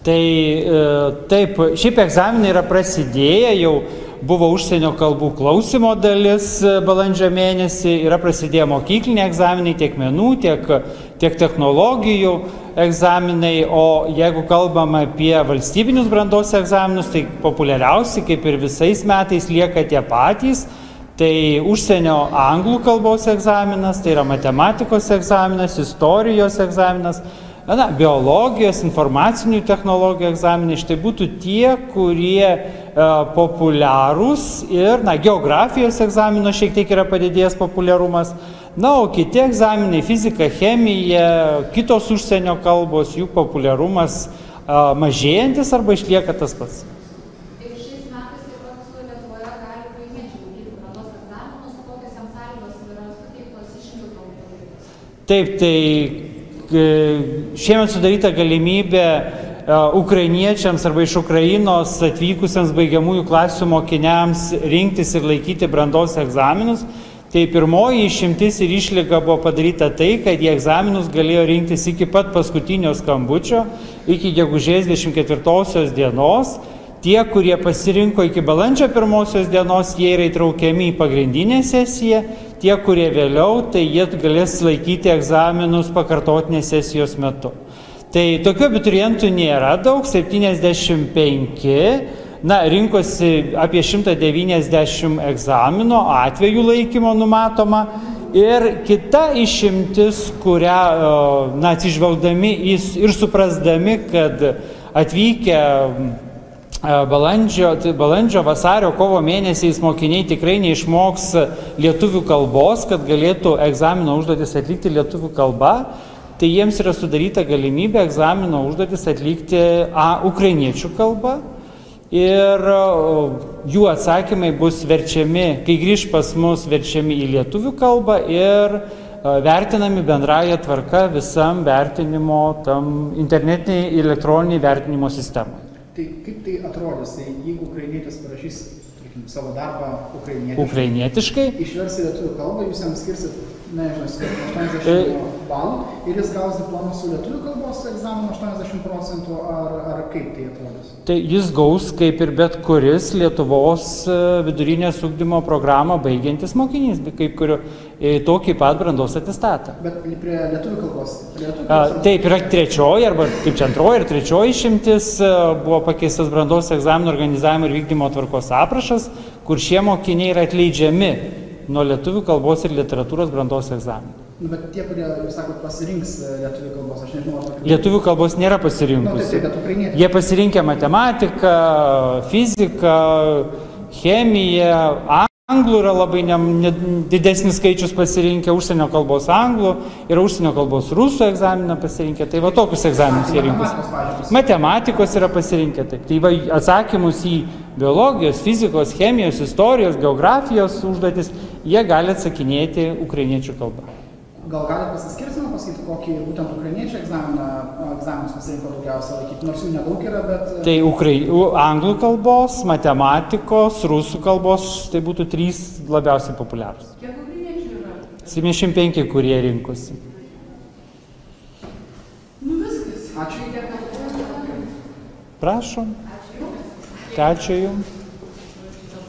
Tai e, taip, šiaip egzaminai yra prasidėję, jau buvo užsienio kalbų klausimo dalis e, balandžio mėnesį, yra prasidėję mokykliniai egzaminai tiek menų, tiek, tiek technologijų egzaminai, o jeigu kalbam apie valstybinius brandos egzaminus, tai populiariausi, kaip ir visais metais, lieka tie patys. Tai užsienio anglų kalbos egzaminas, tai yra matematikos egzaminas, istorijos egzaminas, na, biologijos, informacinių technologijų egzaminai. Štai būtų tie, kurie e, populiarūs ir, na, geografijos egzamino šiek tiek yra padidėjęs populiarumas. Na, o kiti egzaminai - fizika, chemija, kitos užsienio kalbos, jų populiarumas e, mažėjantis arba išlieka tas pats. Ir šiais metais taip pat Lietuvoje gali ukrainiečiai laikyti brandos egzaminus, kokios jiems sąlygos yra suteiktos išimtų kalbų. Taip, tai e, šiemet sudaryta galimybė e, ukrainiečiams arba iš Ukrainos atvykusiems baigiamųjų klasių mokiniams rinktis ir laikyti brandos egzaminus. Tai pirmoji išimtis ir išlyga buvo padaryta tai, kad jie egzaminus galėjo rinktis iki pat paskutinio skambučio, iki gegužės 24 dienos. Tie, kurie pasirinko iki balandžio pirmosios dienos, jie yra įtraukiami į pagrindinę sesiją, tie, kurie vėliau, tai jie galės laikyti egzaminus pakartotinės sesijos metu. Tai tokių abiturientų nėra daug, 75, na, rinkosi apie 190 egzamino atvejų laikymo numatoma. Ir kita išimtis, kurią, na, atsižvelgdami ir suprasdami, kad atvykę balandžio, tai balandžio, vasario, kovo mėnesiais mokiniai tikrai neišmoks lietuvių kalbos, kad galėtų egzamino užduotis atlikti lietuvių kalba, tai jiems yra sudaryta galimybė egzamino užduotis atlikti A, ukrainiečių kalba. Ir jų atsakymai bus verčiami, kai grįž pas mus, verčiami į lietuvių kalbą ir vertinami bendraja tvarka visam vertinimo, tam internetiniai elektroniniai vertinimo sistemai. Tai kaip tai atrodys, tai jeigu ukrainietis parašys tarkim, savo darbą ukrainietiškai, Ukrainietiškai. išvers į lietuvių kalbą, jūs jam skirsit, nežinau, skirsit 80 balų ir jis gaus diplomą su lietuvių kalbos egzaminu 80 procentų, ar, ar kaip tai atrodys? Tai jis gaus kaip ir bet kuris Lietuvos e, vidurinės ugdymo programą baigiantis mokinys, kaip kurio e, tokį pat brandos atestatą. Bet prie lietuvių kalbos. Lietuvių A, kalbos Taip, yra trečioji, arba kaip čia antroji ir trečioji išimtis, e, buvo pakeistas brandos egzaminų organizavimo ir vykdymo tvarkos aprašas, kur šie mokiniai yra atleidžiami nuo lietuvių kalbos ir literatūros brandos egzaminų. Nu, bet tie, kurie, jūs sakot, pasirinks e, lietuvių kalbos, aš nežinau, ar. Lietuvių kalbos nėra Nu, pasirinkusi. taip, bet ukrainiečiai. Jie pasirinkę matematiką, fiziką, chemiją, anglų yra labai ne, ne, didesnis skaičius pasirinkę, užsienio kalbos anglų ir užsienio kalbos rusų egzaminą pasirinkę. Tai va tokius egzaminus jie pavyzdžiui, Matematikos yra pasirinkę taip. Tai va atsakymus į biologijos, fizikos, chemijos, istorijos, geografijos užduotis jie gali atsakinėti ukrainiečių kalba. Gal galite pasiskirstimą pasakyti, kokį būtent ukrainiečių egzaminą, egzaminus pasirinko daugiausia laikyti, nors jų nedaug yra, bet... e, Tai ukrai, anglų kalbos, matematikos, rusų kalbos, tai būtų trys labiausiai populiarūs. Kiek ukrainiečių yra? 75, kurie rinkosi. Nu viskas. Ačiū. Kalbų. Prašom. Ačiū. Ačiū Jums.